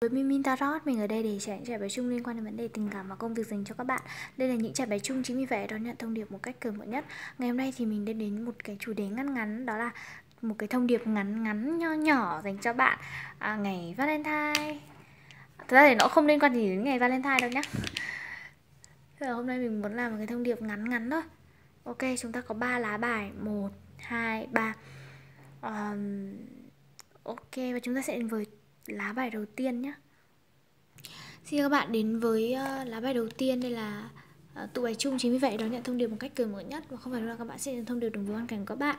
Với Mimin Tarot, mình ở đây để trẻ trải bài chung liên quan đến vấn đề tình cảm và công việc dành cho các bạn. Đây là những trải bài chung chính vì vậy đón nhận thông điệp một cách cởi mở nhất. Ngày hôm nay thì mình đem đến một cái chủ đề ngắn ngắn đó là một cái thông điệp ngắn ngắn nho nhỏ dành cho bạn à, ngày Valentine. Thật ra thì nó không liên quan gì đến ngày Valentine đâu nhá. Thế là hôm nay mình muốn làm một cái thông điệp ngắn ngắn thôi. Ok, chúng ta có ba lá bài, 1 2 3. Um, ok và chúng ta sẽ đến với lá bài đầu tiên nhé Xin các bạn đến với uh, lá bài đầu tiên đây là uh, tụ bài chung chính vì vậy đón nhận thông điệp một cách cởi mở nhất và không phải là các bạn sẽ nhận thông điệp đúng với hoàn cảnh của các bạn.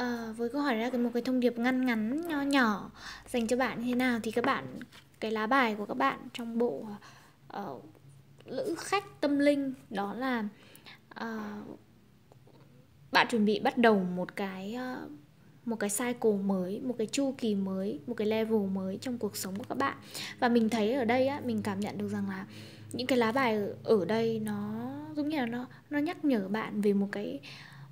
Uh, với câu hỏi là một cái thông điệp ngắn ngắn nho nhỏ dành cho bạn như thế nào thì các bạn cái lá bài của các bạn trong bộ uh, lữ khách tâm linh đó là uh, bạn chuẩn bị bắt đầu một cái uh, một cái cycle mới, một cái chu kỳ mới, một cái level mới trong cuộc sống của các bạn. Và mình thấy ở đây á, mình cảm nhận được rằng là những cái lá bài ở đây nó, giống như là nó nó nhắc nhở bạn về một cái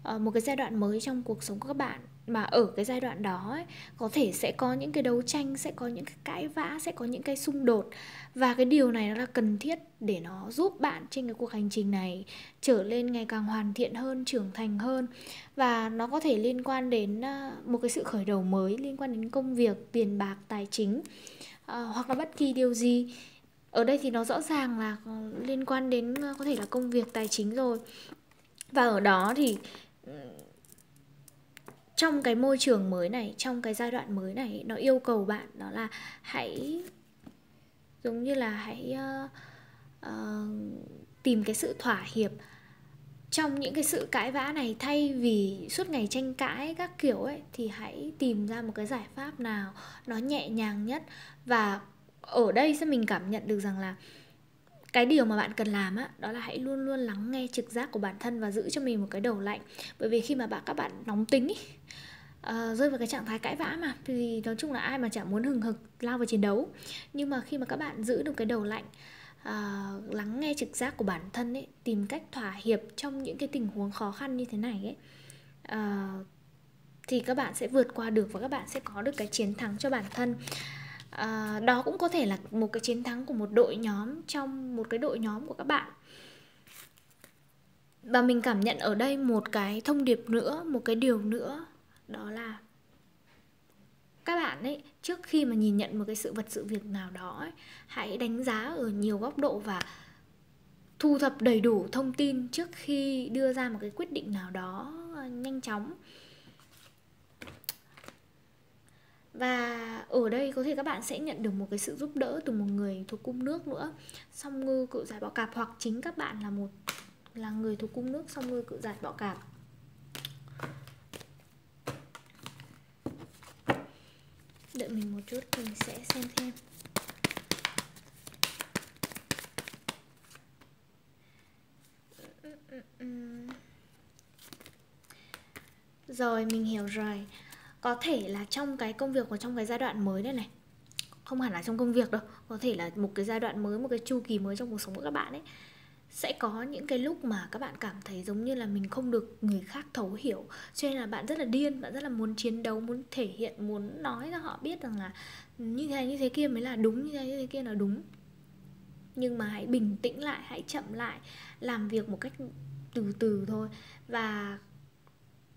ờ, một cái giai đoạn mới trong cuộc sống của các bạn mà ở cái giai đoạn đó ấy, có thể sẽ có những cái đấu tranh sẽ có những cái cãi vã sẽ có những cái xung đột. Và cái điều này nó là cần thiết để nó giúp bạn trên cái cuộc hành trình này trở lên ngày càng hoàn thiện hơn trưởng thành hơn. Và nó có thể liên quan đến à, một cái sự khởi đầu mới liên quan đến công việc tiền bạc tài chính à, hoặc là bất kỳ điều gì. Ở đây thì nó rõ ràng là ờ, liên quan đến ờ, có thể là công việc tài chính rồi. Và ở đó thì trong cái môi trường mới này trong cái giai đoạn mới này nó yêu cầu bạn đó là hãy giống như là hãy uh, uh, tìm cái sự thỏa hiệp. Trong những cái sự cãi vã này thay vì suốt ngày tranh cãi các kiểu ấy thì hãy tìm ra một cái giải pháp nào nó nhẹ nhàng nhất. Và ở đây sẽ mình cảm nhận được rằng là cái điều mà bạn cần làm á đó là hãy luôn luôn lắng nghe trực giác của bản thân và giữ cho mình một cái đầu lạnh. Bởi vì khi mà bạn các bạn nóng tính ý, uh, rơi vào cái trạng thái cãi vã mà thì nói chung là ai mà chẳng muốn hừng hực lao vào chiến đấu. Nhưng mà khi mà các bạn giữ được cái đầu lạnh uh, lắng nghe trực giác của bản thân ấy tìm cách thỏa hiệp trong những cái tình huống khó khăn như thế này ấy uh, thì các bạn sẽ vượt qua được và các bạn sẽ có được cái chiến thắng cho bản thân à, đó cũng có thể là một cái chiến thắng của một đội nhóm trong một cái đội nhóm của các bạn. Và mình cảm nhận ở đây một cái thông điệp nữa một cái điều nữa đó là các bạn ấy trước khi mà nhìn nhận một cái sự vật sự việc nào đó ấy, hãy đánh giá ở nhiều góc độ và thu thập đầy đủ thông tin trước khi đưa ra một cái quyết định nào đó nhanh chóng. Và ở đây có thể các bạn sẽ nhận được một cái sự giúp đỡ từ một người thuộc cung nước nữa. Song ngư cự giải bọ cạp, hoặc chính các bạn là một, là người thuộc cung nước, song ngư cự giải bọ cạp. Đợi mình một chút, mình sẽ xem thêm. Rồi, mình hiểu rồi có thể là trong cái công việc và trong cái giai đoạn mới đây này. Không hẳn là trong công việc đâu, có thể là một cái giai đoạn mới, một cái chu kỳ mới trong cuộc sống của các bạn ấy. Sẽ có những cái lúc mà các bạn cảm thấy giống như là mình không được người khác thấu hiểu. Cho nên là bạn rất là điên, bạn rất là muốn chiến đấu, muốn thể hiện, muốn nói cho họ biết rằng là như thế này như thế kia mới là đúng, như thế này như thế kia là đúng. Nhưng mà hãy bình tĩnh lại, hãy chậm lại, làm việc một cách từ từ thôi. Và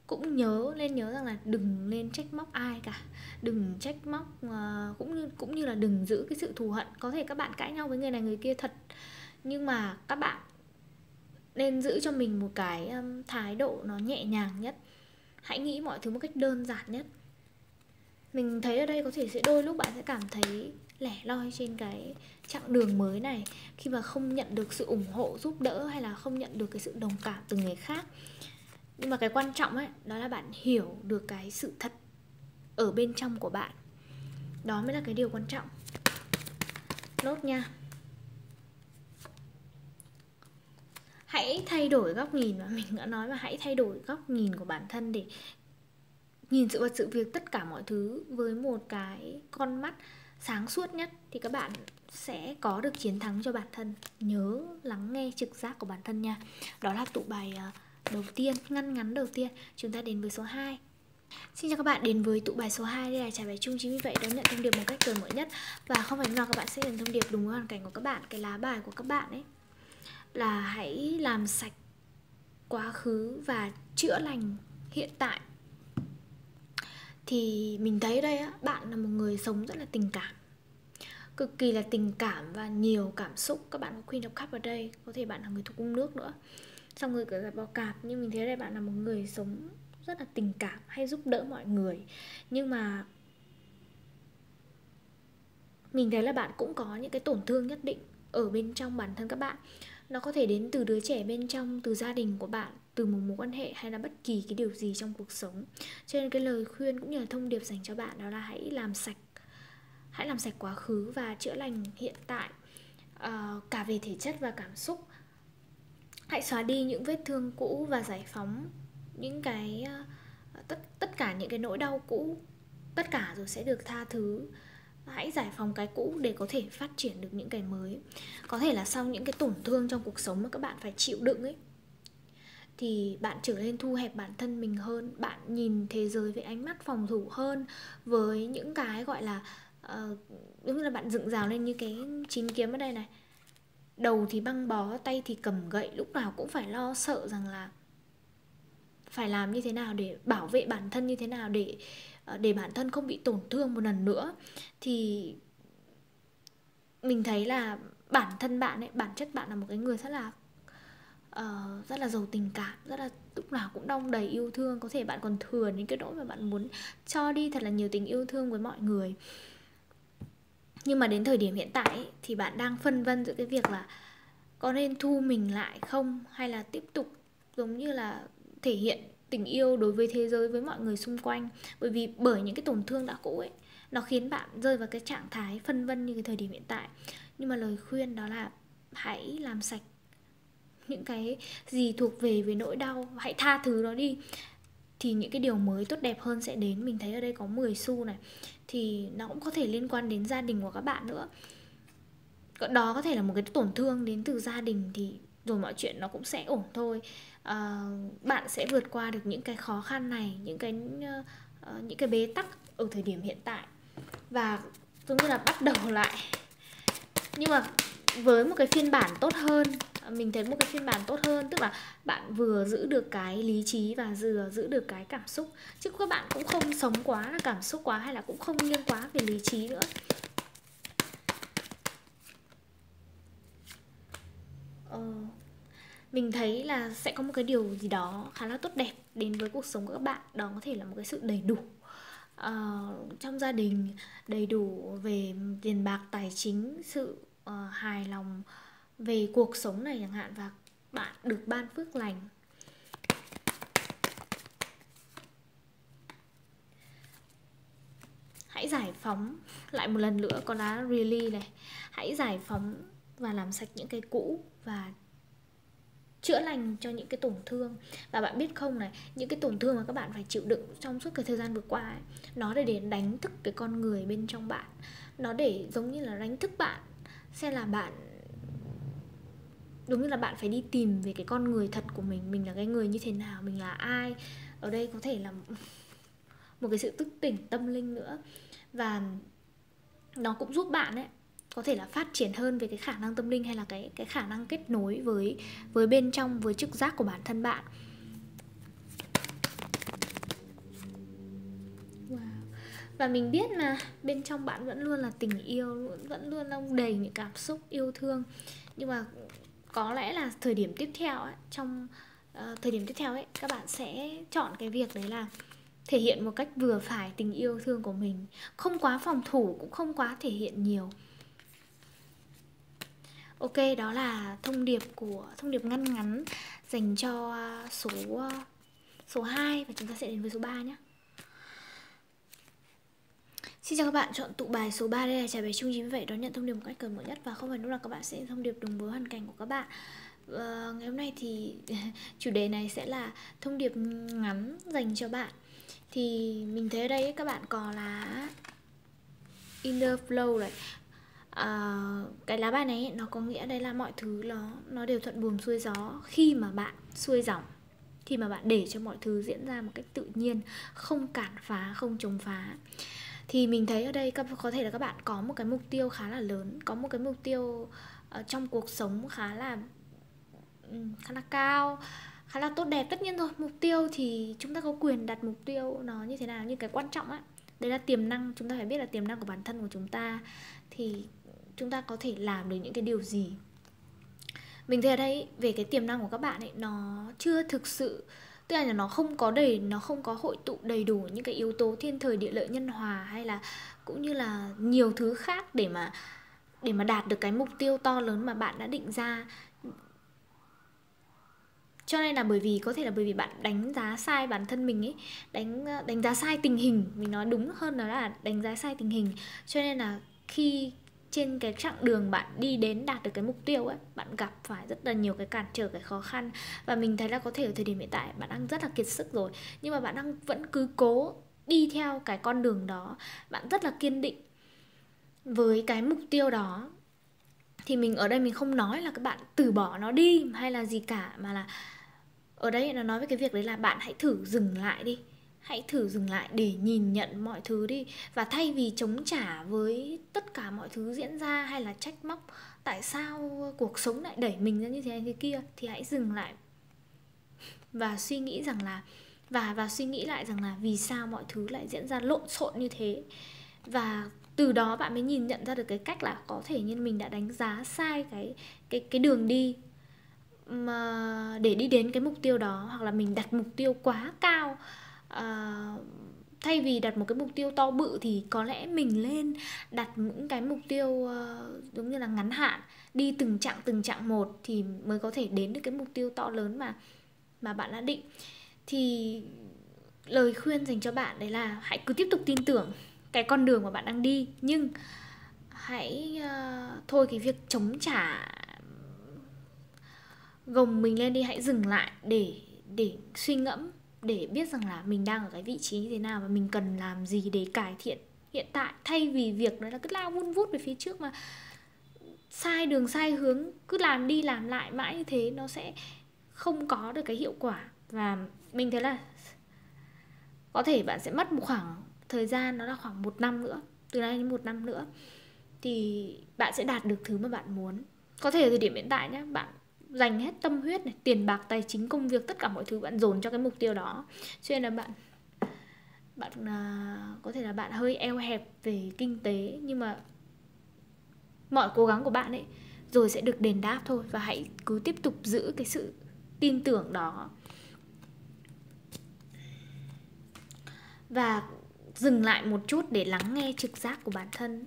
cũng nhớ lên nhớ rằng là đừng lên trách móc ai cả. Đừng trách móc uh, cũng như cũng như là đừng giữ cái sự thù hận. Có thể các bạn cãi nhau với người này người kia thật nhưng mà các bạn nên giữ cho mình một cái um, thái độ nó nhẹ nhàng nhất. Hãy nghĩ mọi thứ một cách đơn giản nhất. Mình thấy ở đây có thể sẽ đôi lúc bạn sẽ cảm thấy lẻ loi trên cái chặng đường mới này khi mà không nhận được sự ủng hộ giúp đỡ hay là không nhận được cái sự đồng cảm từ người khác nhưng mà cái quan trọng ấy đó là bạn hiểu được cái sự thật ở bên trong của bạn. Đó mới là cái điều quan trọng. Nốt nha. Hãy thay đổi góc nhìn mà mình đã nói mà hãy thay đổi góc nhìn của bản thân để nhìn sự vật sự việc tất cả mọi thứ với một cái con mắt sáng suốt nhất thì các bạn sẽ có được chiến thắng cho bản thân. Nhớ lắng nghe trực giác của bản thân nha. Đó là tụ bài uh, đầu tiên ngăn ngắn đầu tiên. Chúng ta đến với số 2 Xin chào các bạn đến với tụ bài số 2 Đây là trả bài chung chính vì vậy đón nhận thông điệp một cách cởi mở nhất. Và không phải lúc nào các bạn sẽ nhận thông điệp đúng với hoàn cảnh của các bạn Cái lá bài của các bạn ấy. Là hãy làm sạch quá khứ và chữa lành hiện tại. Thì mình thấy đây á, bạn là một người sống rất là tình cảm. Cực kỳ là tình cảm và nhiều cảm xúc. Các bạn có Queen of Cup ở đây Có thể bạn là người thuộc cung nước nữa. Xong rồi dại bò cạp Nhưng mình thấy đây bạn là một người sống rất là tình cảm hay giúp đỡ mọi người. Nhưng mà mình thấy là bạn cũng có những cái tổn thương nhất định ở bên trong bản thân các bạn. Nó có thể đến từ đứa trẻ bên trong từ gia đình của bạn từ một mối quan hệ hay là bất kỳ cái điều gì trong cuộc sống. Cho nên cái lời khuyên cũng như là thông điệp dành cho bạn đó là hãy làm sạch hãy làm sạch quá khứ và chữa lành hiện tại uh, cả về thể chất và cảm xúc hãy xóa đi những vết thương cũ và giải phóng những cái ờ, tất tất cả những cái nỗi đau cũ. Tất cả rồi sẽ được tha thứ. Hãy giải phóng cái cũ để có thể phát triển được những cái mới. Có thể là sau những cái tổn thương trong cuộc sống mà các bạn phải chịu đựng ấy thì bạn trở nên thu hẹp bản thân mình hơn. Bạn nhìn thế giới với ánh mắt phòng thủ hơn với những cái gọi là ờ, uh, đúng như là bạn dựng rào lên như cái chín kiếm ở đây này đầu thì băng bó tay thì cầm gậy lúc nào cũng phải lo sợ rằng là phải làm như thế nào để bảo vệ bản thân như thế nào để ờ, để bản thân không bị tổn thương một lần nữa. Thì mình thấy là bản thân bạn ấy bản chất bạn là một cái người rất là uh, rất là giàu tình cảm rất là lúc nào cũng đong đầy yêu thương. Có thể bạn còn thừa những cái nỗi mà bạn muốn cho đi thật là nhiều tình yêu thương với mọi người nhưng mà đến thời điểm hiện tại ấy, thì bạn đang phân vân giữa cái việc là có nên thu mình lại không? Hay là tiếp tục giống như là thể hiện tình yêu đối với thế giới với mọi người xung quanh? Bởi vì bởi những cái tổn thương đã cũ ấy nó khiến bạn rơi vào cái trạng thái phân vân như cái thời điểm hiện tại. Nhưng mà lời khuyên đó là hãy làm sạch những cái gì thuộc về với nỗi đau hãy tha thứ nó đi thì những cái điều mới tốt đẹp hơn sẽ đến. Mình thấy ở đây có 10 xu này thì nó cũng có thể liên quan đến gia đình của các bạn nữa. Đó có thể là một cái tổn thương đến từ gia đình thì rồi mọi chuyện nó cũng sẽ ổn thôi. À, bạn sẽ vượt qua được những cái khó khăn này những cái uh, những cái bế tắc ở thời điểm hiện tại. Và giống như là bắt đầu lại. Nhưng mà với một cái phiên bản tốt hơn mình thấy một cái phiên bản tốt hơn tức là bạn vừa giữ được cái lý trí và vừa giữ được cái cảm xúc. Chứ các bạn cũng không sống quá là cảm xúc quá hay là cũng không nghiêng quá về lý trí nữa. Ờ, mình thấy là sẽ có một cái điều gì đó khá là tốt đẹp đến với cuộc sống của các bạn. Đó có thể là một cái sự đầy đủ uh, trong gia đình đầy đủ về tiền bạc tài chính sự uh, hài lòng về cuộc sống này chẳng hạn và bạn được ban phước lành. Hãy giải phóng lại một lần nữa con đá really này. Hãy giải phóng và làm sạch những cái cũ và chữa lành cho những cái tổn thương. Và bạn biết không này những cái tổn thương mà các bạn phải chịu đựng trong suốt cái thời gian vừa qua ấy, nó để để đánh thức cái con người bên trong bạn. Nó để giống như là đánh thức bạn xem là bạn đúng như là bạn phải đi tìm về cái con người thật của mình mình là cái người như thế nào, mình là ai. Ở đây có thể là một cái sự thức tỉnh tâm linh nữa. Và nó cũng giúp bạn ấy có thể là phát triển hơn về cái khả năng tâm linh hay là cái cái khả năng kết nối với với bên trong, với trực giác của bản thân bạn. Wow. và mình biết mà, bên trong bạn vẫn luôn là tình yêu vẫn luôn đang đầy những cảm xúc, yêu thương. Nhưng mà có lẽ là thời điểm tiếp theo ấy, trong uh, thời điểm tiếp theo ấy các bạn sẽ chọn cái việc đấy là thể hiện một cách vừa phải tình yêu thương của mình không quá phòng thủ cũng không quá thể hiện nhiều Ok, đó là thông điệp của thông điệp ngăn ngắn dành cho số số 2 và chúng ta sẽ đến với số 3 nhé. Xin chào các bạn, chọn tụ bài số 3 đây là trả bài chung chính vậy đón nhận thông điệp một cách cởi mở nhất và không phải lúc nào các bạn sẽ thông điệp đúng với hoàn cảnh của các bạn. Và ngày hôm nay thì chủ đề này sẽ là thông điệp ngắn dành cho bạn. Thì mình thấy ở đây các bạn có là inner flow này À, cái lá bài này nó có nghĩa đây là mọi thứ nó nó đều thuận buồm xuôi gió khi mà bạn xuôi dòng khi mà bạn để cho mọi thứ diễn ra một cách tự nhiên không cản phá không chống phá thì mình thấy ở đây có thể là các bạn có một cái mục tiêu khá là lớn, có một cái mục tiêu ờ, trong cuộc sống khá là ừ, khá là cao, khá là tốt đẹp. Tất nhiên rồi mục tiêu thì chúng ta có quyền đặt mục tiêu nó như thế nào, nhưng cái quan trọng á, đấy là tiềm năng. Chúng ta phải biết là tiềm năng của bản thân của chúng ta, thì chúng ta có thể làm được những cái điều gì. Mình thấy ở đây về cái tiềm năng của các bạn ấy, nó chưa thực sự tức là nó không có đầy, nó không có hội tụ đầy đủ những cái yếu tố thiên thời, địa lợi, nhân hòa hay là cũng như là nhiều thứ khác để mà để mà đạt được cái mục tiêu to lớn mà bạn đã định ra. Cho nên là bởi vì, có thể là bởi vì bạn đánh giá sai bản thân mình ấy, đánh đánh giá sai tình hình, mình nói đúng hơn là đánh giá sai tình hình. Cho nên là khi trên cái chặng đường bạn đi đến đạt được cái mục tiêu ấy, bạn gặp phải rất là nhiều cái cản trở, cái khó khăn. Và mình thấy là có thể ở thời điểm hiện tại bạn đang rất là kiệt sức rồi, nhưng mà bạn đang vẫn cứ cố đi theo cái con đường đó. Bạn rất là kiên định với cái mục tiêu đó. Thì mình, ở đây mình không nói là các bạn từ bỏ nó đi hay là gì cả, mà là ở đây nó nói với cái việc đấy là bạn hãy thử dừng lại đi hãy thử dừng lại để nhìn nhận mọi thứ đi. Và thay vì chống trả với tất cả mọi thứ diễn ra hay là trách móc tại sao cuộc sống lại đẩy mình ra như thế này thế kia, thì hãy dừng lại. Và suy nghĩ rằng là, và và suy nghĩ lại rằng là vì sao mọi thứ lại diễn ra lộn xộn như thế. Và từ đó bạn mới nhìn nhận ra được cái cách là có thể như mình đã đánh giá sai cái cái cái đường đi, mà để đi đến cái mục tiêu đó, hoặc là mình đặt mục tiêu quá cao uh, thay vì đặt một cái mục tiêu to bự thì có lẽ mình lên đặt những cái mục tiêu uh, giống như là ngắn hạn đi từng chặng từng chặng một thì mới có thể đến được cái mục tiêu to lớn mà mà bạn đã định. Thì lời khuyên dành cho bạn đấy là hãy cứ tiếp tục tin tưởng cái con đường mà bạn đang đi nhưng hãy uh, thôi cái việc chống trả gồng mình lên đi hãy dừng lại để để suy ngẫm để biết rằng là mình đang ở cái vị trí như thế nào và mình cần làm gì để cải thiện hiện tại. Thay vì việc đó là cứ lao vun vút về phía trước mà sai đường, sai hướng, cứ làm đi làm lại mãi như thế, nó sẽ không có được cái hiệu quả. Và mình thấy là có thể bạn sẽ mất một khoảng thời gian nó là khoảng một năm nữa, từ nay đến một năm nữa, thì bạn sẽ đạt được thứ mà bạn muốn. Có thể ở thời điểm hiện tại nhé bạn dành hết tâm huyết này tiền bạc tài chính công việc tất cả mọi thứ bạn dồn cho cái mục tiêu đó. Cho nên là bạn bạn uh, có thể là bạn hơi eo hẹp về kinh tế nhưng mà mọi cố gắng của bạn ấy rồi sẽ được đền đáp thôi và hãy cứ tiếp tục giữ cái sự tin tưởng đó. Và dừng lại một chút để lắng nghe trực giác của bản thân.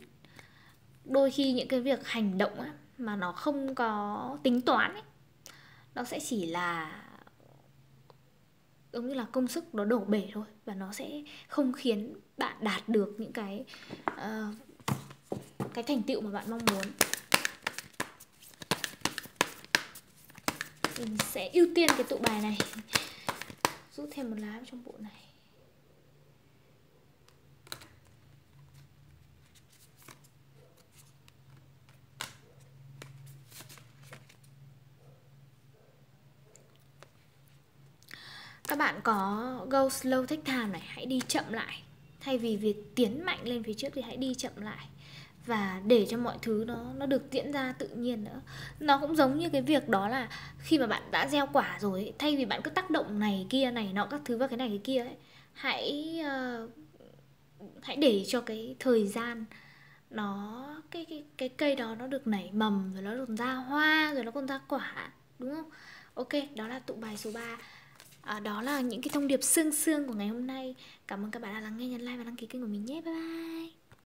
Đôi khi những cái việc hành động ấy, mà nó không có tính toán ấy, nó sẽ chỉ là giống như là công sức nó đổ bể thôi và nó sẽ không khiến bạn đạt được những cái uh, cái thành tựu mà bạn mong muốn. Mình sẽ ưu tiên cái tụ bài này. Rút thêm một lá trong bộ này các bạn có go slow take time này hãy đi chậm lại. Thay vì việc tiến mạnh lên phía trước thì hãy đi chậm lại. Và để cho mọi thứ nó nó được diễn ra tự nhiên nữa. Nó cũng giống như cái việc đó là khi mà bạn đã gieo quả rồi ấy, thay vì bạn cứ tác động này kia này nọ các thứ vào cái này cái kia ấy hãy uh, hãy để cho cái thời gian nó cái cái cái cây đó nó được nảy mầm rồi nó được ra hoa rồi nó còn ra quả đúng không? Ok đó là tụ bài số 3 à, đó là những cái thông điệp xương xương của ngày hôm nay. Cảm ơn các bạn đã lắng nghe nhấn like và đăng ký kênh của mình nhé. Bye bye.